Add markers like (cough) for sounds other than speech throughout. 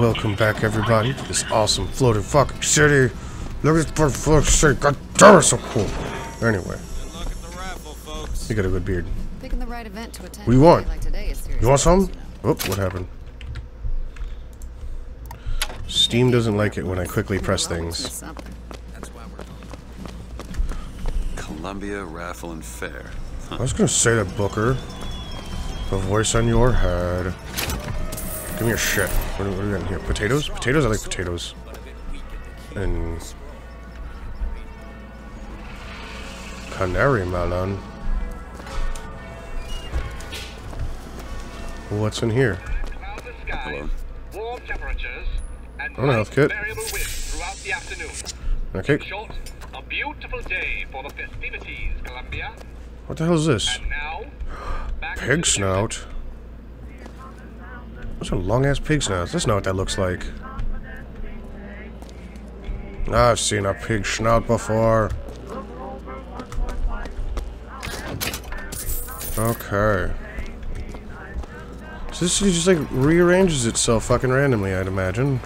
welcome back everybody to this awesome floating fucking city. Look at this fucking city. God damn, it's so cool. Anyway, you got a good beard. Picking the right event to attend. What do you want? Like today is You want some? business. Oh, what happened? Steam doesn't like it when I quickly press things. Columbia Raffle and Fair. I was gonna say that, Booker. The voice on your head. Give me your shit. What do, what do we got in here? Potatoes? Potatoes? I like potatoes. And... Canary melon. What's in here? Hello. warm temperatures, and Oh, no, light that's good. variable winds throughout the afternoon. Okay. Short, a beautiful day for the festivities, Columbia. What the hell is this? Now, Pig the snout. What's a long ass pig snout? That's not what that looks like. I've seen a pig snout before. Okay. So this city just like rearranges itself fucking randomly, I'd imagine.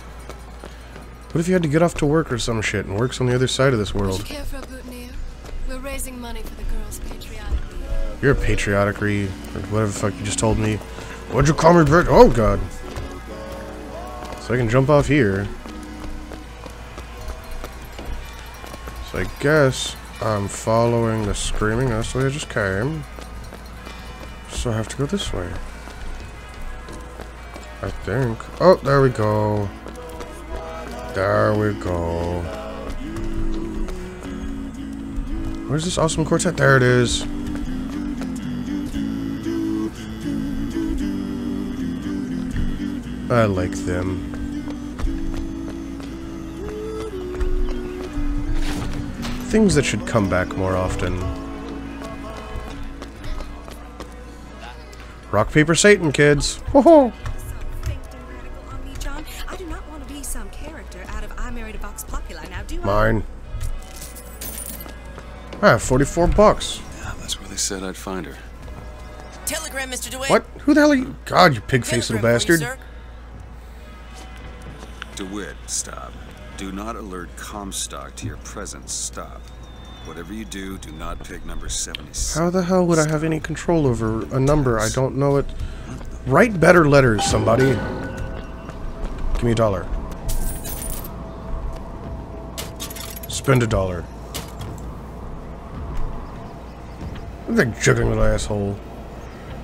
What if you had to get off to work or some shit and works on the other side of this world? you care for a boutonniere? We're raising money for the Girls' Patriotic League. You're a patriotic re or whatever the fuck you just told me. What'd you call me, Bert? Oh god. So I can jump off here. So I guess I'm following the screaming. That's the way I just came. So I have to go this way. I think. Oh, there we go. There we go. Where's this awesome quartet? There it is. I like them. Things that should come back more often. Rock, paper, Satan, kids. Woohoo! Think and radical on me, John. I do not want to be some character out of I Married a Vox Populi. Now, do I? Mine. I have 44 bucks. Yeah, that's where they said I'd find her. Telegram, Mr. DeWitt. What? Who the hell are you? God, you pig-faced little Telegram for bastard. DeWitt, stop. Do not alert Comstock to your presence. Stop. Whatever you do, do not pick number 76. How the hell would I have any control over a number? I don't know it. Write better letters, somebody. Give me a dollar. Spend a dollar. That juggling little asshole.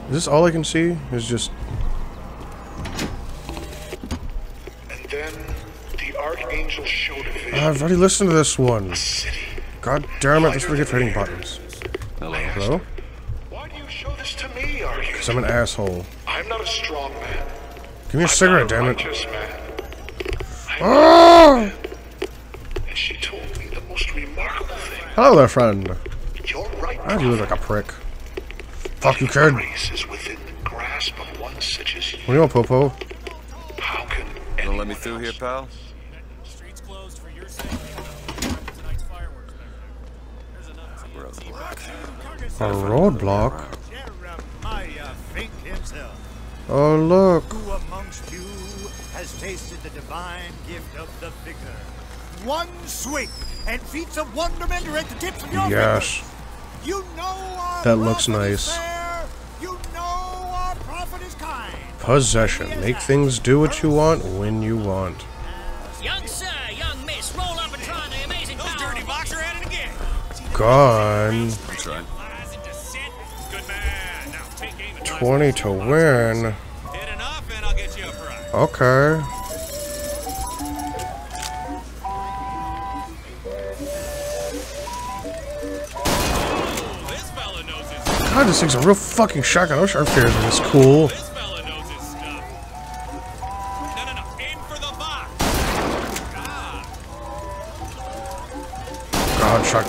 Is this all I can see? Is just And then the Archangel showed a vision. I've already listened to this one. God damn it! Let's forget hitting buttons. Hello. Hello? Why do you show this to me, are you? Cause I'm an asshole. I'm not a strong man. Give me a I'm cigarette, damn it. righteous man. Ah! and she told me the most remarkable thing. Hello there, friend. You're right. Why do look like a prick? Fuck you, kid. What is within the grasp of one such as you. do you want, Popo? How can Gonna let me through here, pal? Streets closed for your safety. Tonight's fireworks back there. There's another. A roadblock? Jeremiah Fink himself. Oh, look. Who amongst you has tasted the divine gift of the vigor? One swing, and feats of wonderment are at the tips of your Yes. fingers. You know That looks nice. You know our is kind. Possession. Make things do what you want when you want. Gone. Try. Good man. Now take aim and 20 to win. Okay. God, this thing's a real fucking shotgun. I wish our fairs were this cool.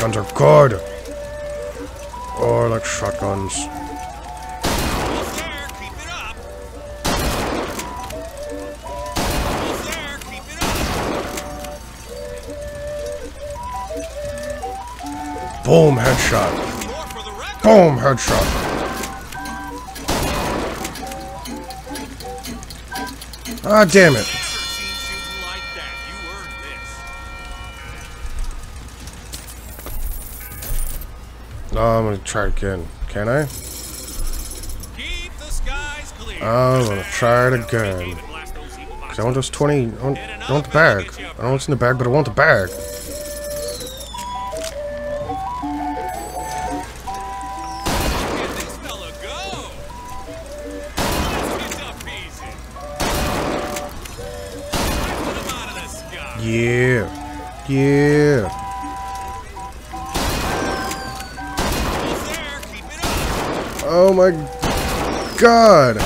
Shotguns are good. Oh, I like shotguns. Boom, headshot. Boom, headshot. Ah, damn it. No, I'm gonna try again. Can I? Keep the skies clear. I'm gonna try it again. Cause I want those 20. I want, I want the bag. I don't know what's in the bag, but I want the bag. Get this god.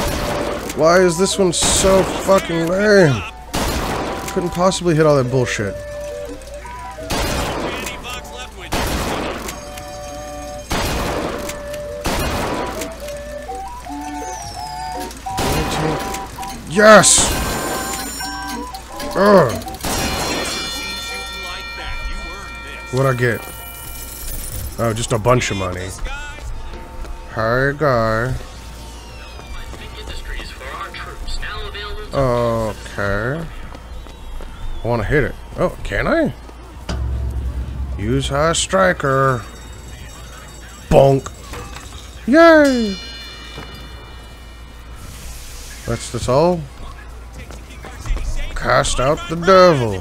Why is this one so fucking lame? Couldn't possibly hit all that bullshit. Yes! Ugh. What'd I get? Oh, just a bunch of money. Hi, guy. Okay. I want to hit it. Oh, can I? Use high striker. Bonk. Yay! That's the all. Cast out the devil.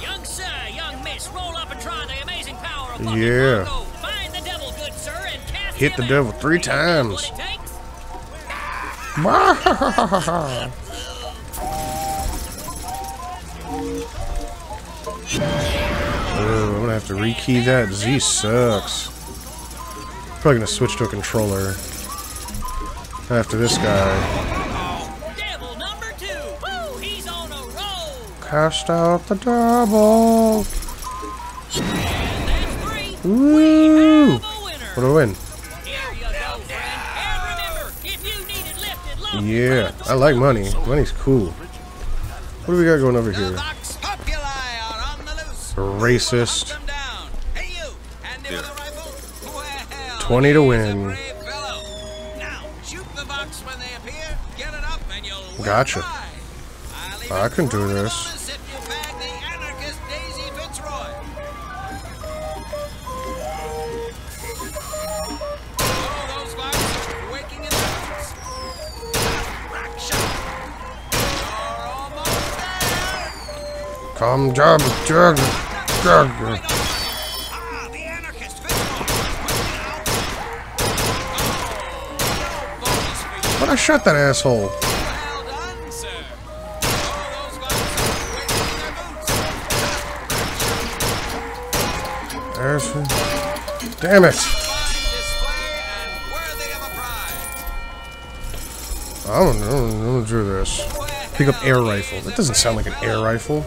Young sir, young miss, roll up and try the amazing power of Yeah. Find the devil, good sir, and cast Hit the devil three times. (laughs) Oh, I'm gonna have to rekey that. Z sucks. Probably gonna switch to a controller. After this guy. Devil number two. Woo, he's on a roll. Cast out the double. Woo! A. What do I win? Yeah, I like money. Money's cool. What do we got going over here? Racist. 20 to win. Gotcha. I can do this. Come, jump, jump, jump. But I shot that asshole. There's. Damn it. I don't know. I don't do this. Pick up air rifle. That doesn't sound like an air rifle.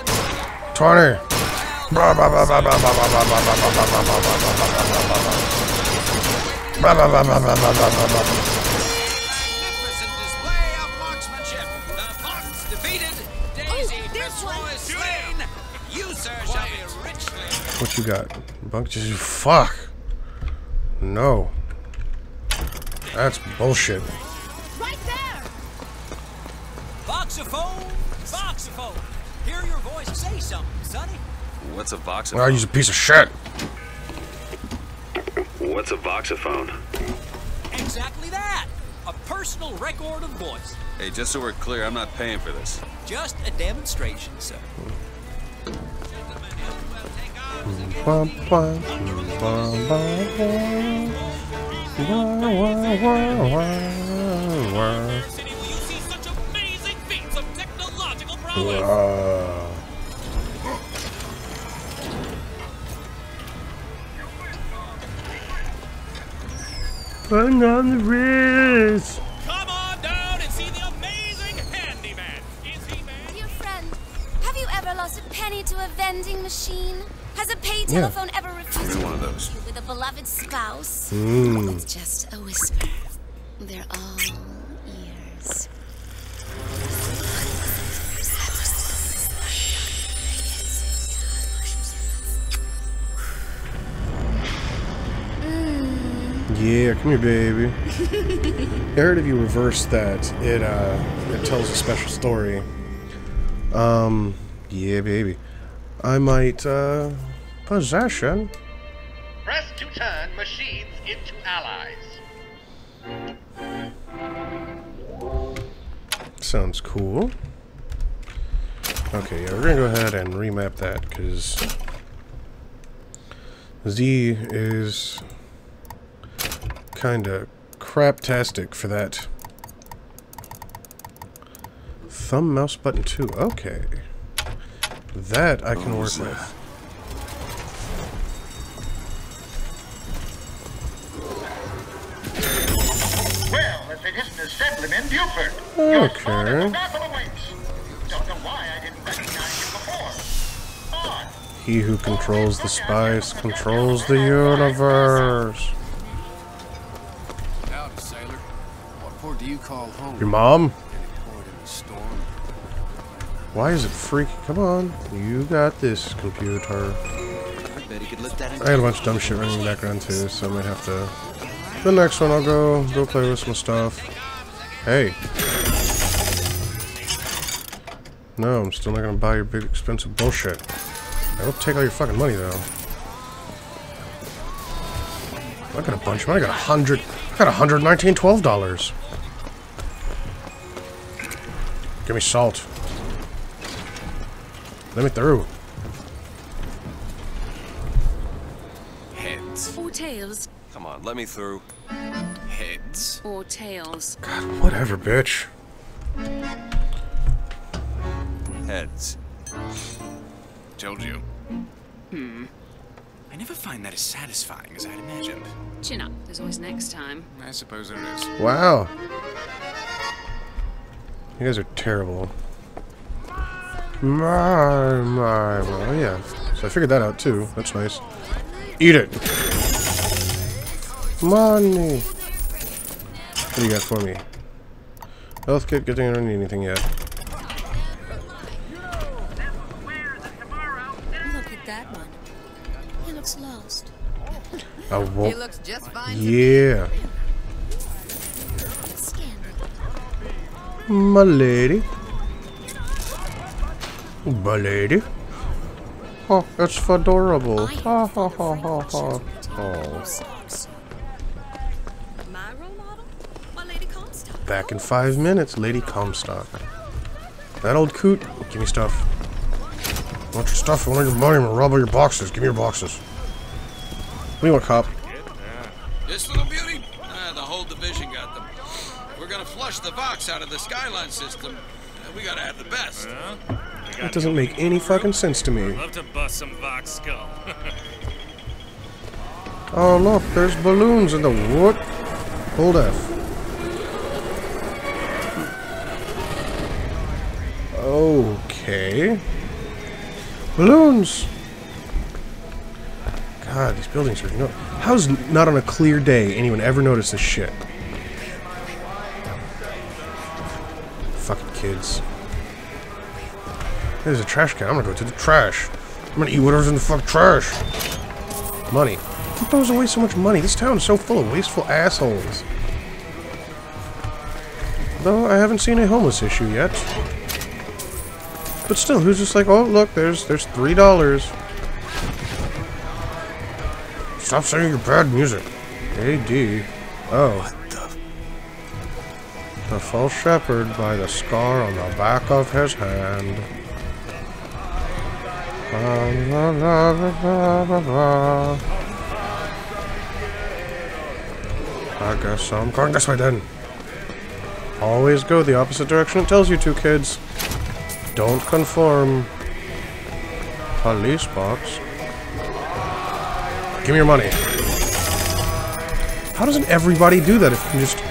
20. What you got? Bunkers, fuck. No. That's bullshit. What's a voxophone? Well, use a piece of shit. What's a voxophone? Exactly that. A personal record of voice. Hey, just so we're clear, I'm not paying for this. Just a demonstration, sir. Bum, Run down the wrist. Come on down and see the amazing handyman. Is he man? Dear friend, have you ever lost a penny to a vending machine? Has a paid Yeah. telephone ever refused to one of those. you with a beloved spouse? Mm. It's just a whisper. They're all Yeah, come here, baby. (laughs) I heard if you reverse that, it uh, it tells a special story. Um, yeah, baby. I might uh, possession. Press to turn machines into allies. Sounds cool. Okay, yeah, we're gonna go ahead and remap that because Z is kind of craptastic for that. Thumb mouse button too. Okay, that I can work with. Well, if it isn't Assemblyman Buford. Okay. at the battle awaits. Don't know why I didn't recognize you before. Odd. He who controls the spice controls the universe. Call home? Your mom? Any port in the storm? Why is it freaky? Come on, you got this, computer. I bet he could lift that I had a bunch of dumb shit running in the background too, so I might have to. The next one, I'll go go play with some stuff. Hey. No, I'm still not gonna buy your big expensive bullshit. I will take all your fucking money though. I got a bunch of money. I got a hundred. I got a hundred nineteen twelve dollars. Give me salt. Let me through. Heads. Or tails. Come on, let me through. Heads. Or tails. God, whatever, bitch. Heads. Told you. Hmm. I never find that as satisfying as I'd imagined. Chin up. There's always next time. I suppose there is. Wow. You guys are terrible. My, my, my. Oh, yeah. So I figured that out too. That's nice. Eat it. Money. What do you got for me? Health kit. Good thing I don't need anything yet. Look at that one. He looks lost. I won't. looks just fine to Yeah. My lady. My lady. Oh, that's adorable. Ha ha ha ha ha. Oh. My role model? My Lady Comstock. Back in five minutes, Lady Comstock. That old coot. Give me stuff. I want your stuff. I want your money. I'm gonna rob all your boxes. Give me your boxes. What do you want, cop? We're flush the Vox out of the Skyline system, uh, we gotta have the best. That doesn't make any fucking sense to me. Love to bust some Vox skull. (laughs) Oh look, there's balloons in the wood. Hold F. Okay. Balloons. God, these buildings are no. How's not on a clear day anyone ever noticed this shit? Kids. There's a trash can. I'm gonna go to the trash. I'm gonna eat whatever's in the fuck trash. Money. Who throws away so much money? This town is so full of wasteful assholes. Though I haven't seen a homeless issue yet. But still, who's just like, oh look, there's there's three dollars. Stop saying your bad music. AD. Oh. The false shepherd by the scar on the back of his hand. I guess I'm going this way then. Always go the opposite direction it tells you to, kids. Don't conform. Police box. Give me your money. How doesn't everybody do that if you just...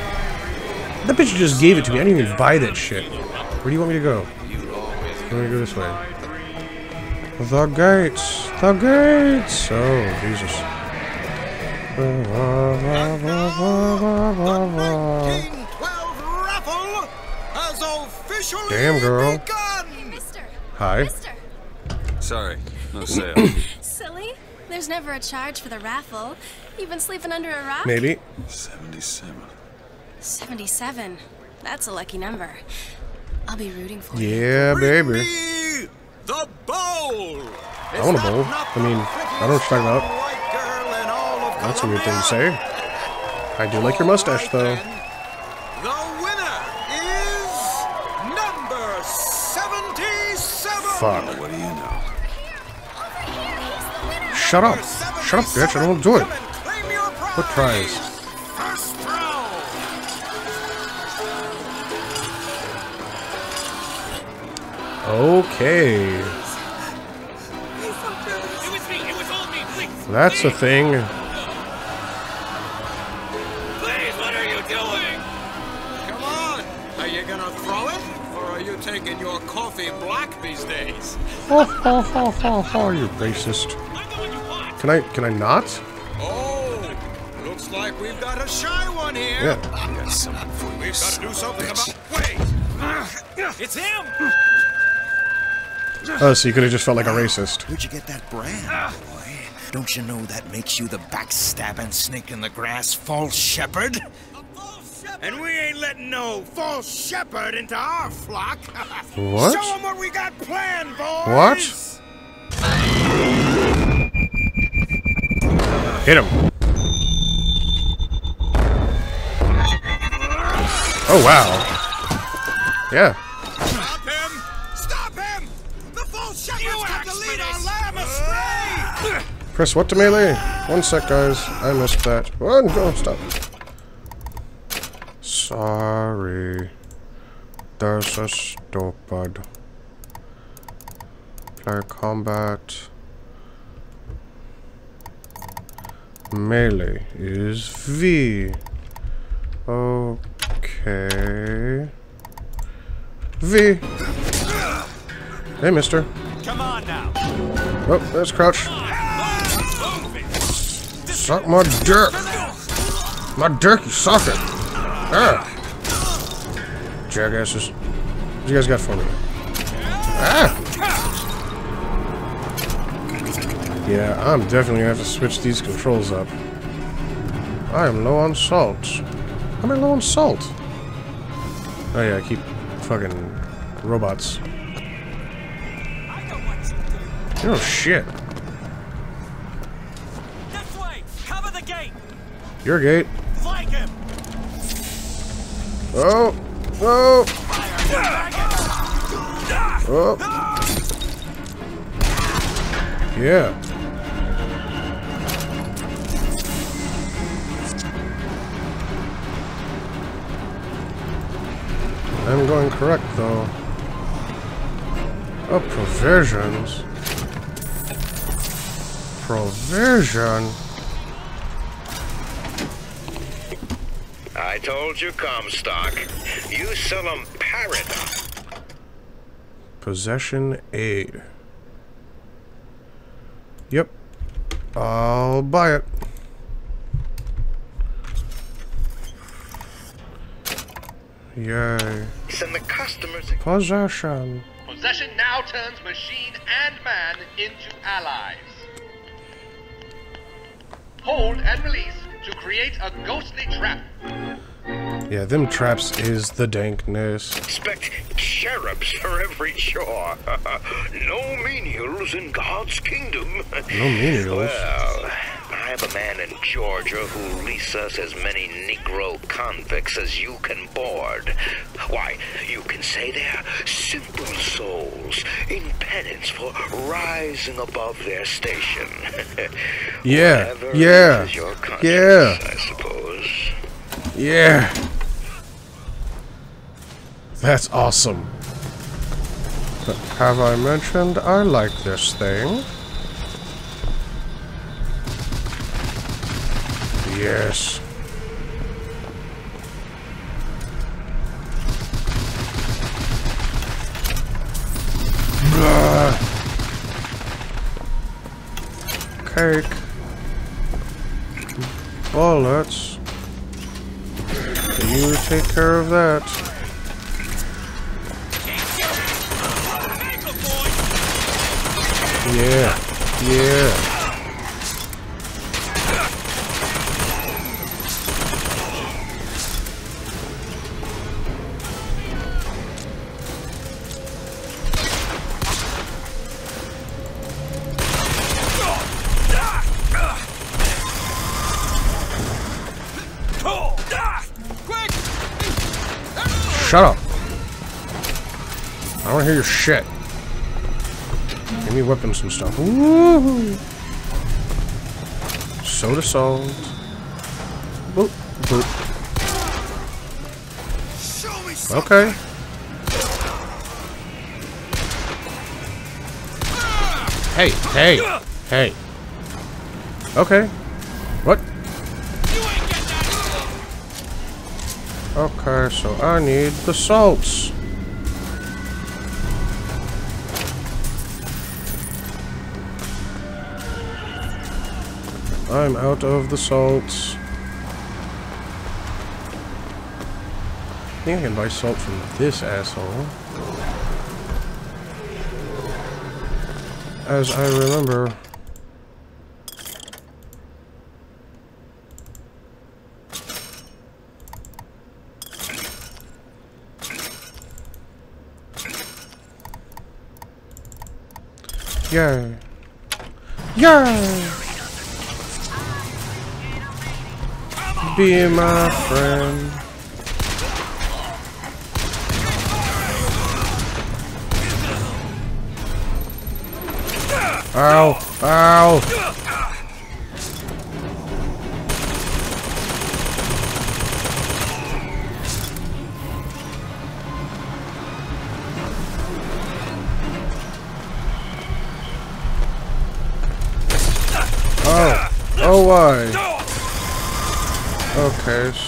That bitch just gave it to me. I didn't even buy that shit. Where do you want me to go? You want me to go this way? The gates. The gates. Oh, Jesus. King 12 raffle has officially Damn, girl. begun! Hi. Sorry, no sale. (coughs) Silly. There's never a charge for the raffle. You've been sleeping under a rock? Maybe. 77. 77. That's a lucky number. I'll be rooting for you. Yeah, baby. The bowl! I want a bowl. I mean, I don't know what you're talking about. That's a weird thing to say. I do like your mustache, though. The winner is number 77! Fuck. What do you know? Shut up. Shut up, bitch. I don't want to do it. What prize? Okay. It was me. It was all me. Please. That's a thing. Please, what are you doing? Come on! Are you gonna throw it? Or are you taking your coffee black these days? Oh, ho, ho, ho, ho, you racist. Can I, can I not? Oh, looks like we've got a shy one here. Yeah. Got something for. We've got to do something about. Wait! It's him! Oh, so you could have just felt like a racist. Where'd you get that brand, boy? Don't you know that makes you the backstabbing snake in the grass false shepherd? And we ain't letting no false shepherd into our flock. (laughs) What? Show Show 'em what we got planned, boys. What? Hit him. Oh, wow. Yeah. Press what to melee? One sec, guys. I missed that. Oh, One, go, stop. Sorry. There's a stupid. Play combat. Melee is V. Okay. V. Hey, mister. Come on now. Oh, there's Crouch. Suck my dick. My dick, you suck it. Ah. Jackasses. What you guys got for me? Ah. Yeah, I'm definitely gonna have to switch these controls up. I am low on salt. Am I low on salt? Oh yeah, I keep fucking robots. Oh shit. This way. Cover the gate. Your gate. Flank him. Oh. Oh. Oh. Yeah. I'm going correct though. Oh, provisions. Provision. I told you, Comstock. You sell them parrot. Possession A. Yep. I'll buy it. Yay. Send the customers. Possession. Possession now turns machine and man into allies. Hold and release to create a ghostly trap. Yeah, them traps is the dankness. Expect cherubs for every chore. (laughs) no menials in God's kingdom. No menials. Well, I have a man in Georgia who leases us as many Negro convicts as you can board. Why, you can say they're simple souls in penance for rising above their station. (laughs) Yeah, Whatever yeah, your yeah. I suppose. Yeah. That's awesome. But have I mentioned I like this thing? Yes. Blah. cake. Bullets. You take care of that. Yeah. Yeah. Shut up. I don't hear your shit. Give me weapons and stuff. Woo! Soda salt. Boop, boop. Okay. Hey, hey, hey. Okay. So I need the salts. I'm out of the salts. I think I can buy salt from this asshole. As I remember. Yay. Yay! Be my friend. Ow! Ow!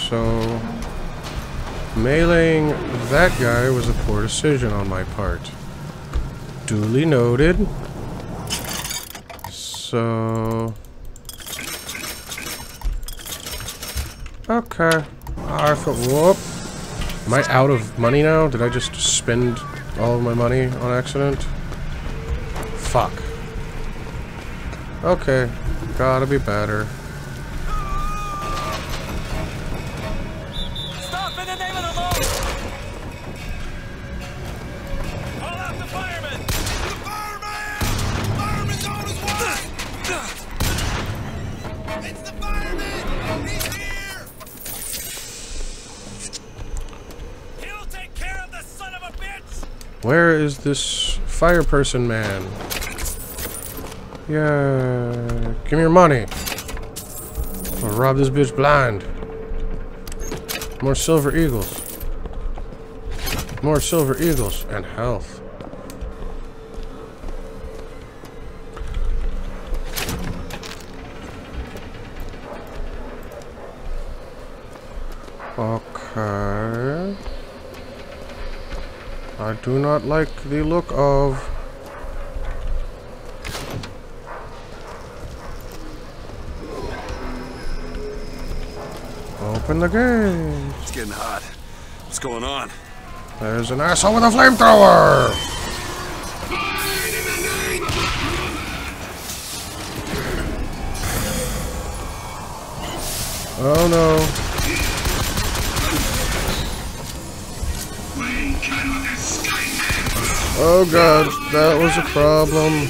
So... Meleeing that guy was a poor decision on my part. Duly noted. So... Okay. I thought, whoop. Am I out of money now? Did I just spend all of my money on accident? Fuck. Okay. Gotta be better. Is this fire person man? Yeah, give me your money. I'll rob this bitch blind. More silver eagles. More silver eagles and health. Do not like the look of Open the gate. It's getting hot. What's going on? There's an asshole with a flamethrower. Oh no. Oh god, that was a problem.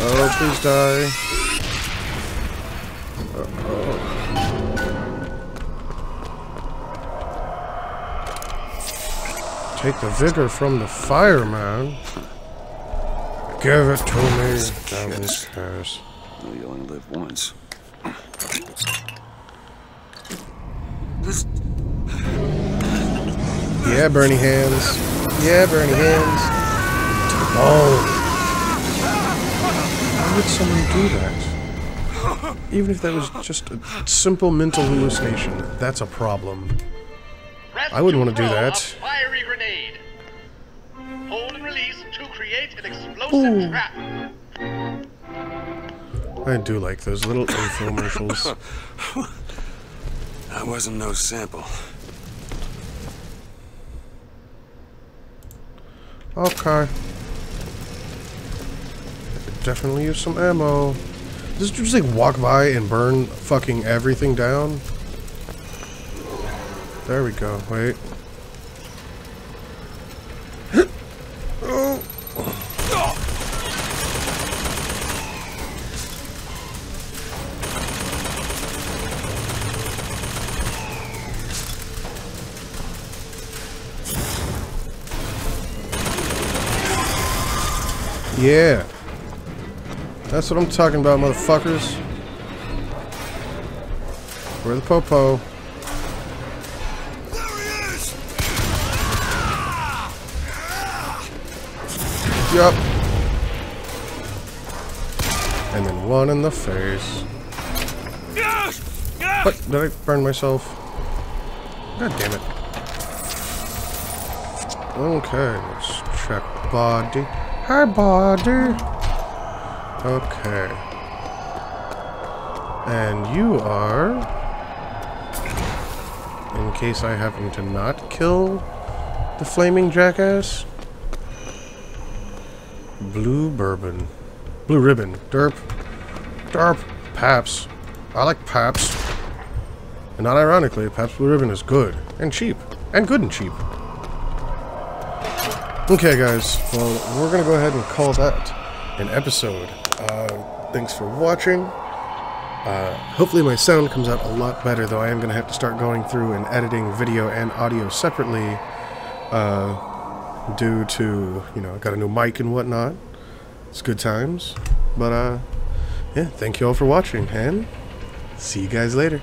Oh, please die. Take the vigor from the fire, man. Give it to me. Devil's curse. Well, you only live once. This Yeah, Bernie hands. Yeah, Bernie hands. Oh. Why would someone do that? Even if that was just a simple mental hallucination, that's a problem. I wouldn't want to do that. Fiery grenade. Hold and release two create an explosive Ooh. trap. I do like those little infomercials. (laughs) That wasn't no sample. Okay. Definitely use some ammo. Does just like walk by and burn fucking everything down? There we go. Wait. Yeah. That's what I'm talking about, motherfuckers. Where the popo? Yup. And then one in the face. What? Did I burn myself? God damn it. Okay, let's check body. Hi, body. Okay. And you are... In case I happen to not kill the flaming jackass? Blue bourbon. Blue ribbon. Derp. Derp. Pabst. I like Pabst. And not ironically, Pabst Blue Ribbon is good. And cheap. And good and cheap. Okay, guys. Well, we're going to go ahead and call that an episode. Uh, thanks for watching. Uh, hopefully my sound comes out a lot better, though I am going to have to start going through and editing video and audio separately uh, due to, you know, I got a new mic and whatnot. It's good times. But, uh, yeah, thank you all for watching, and see you guys later.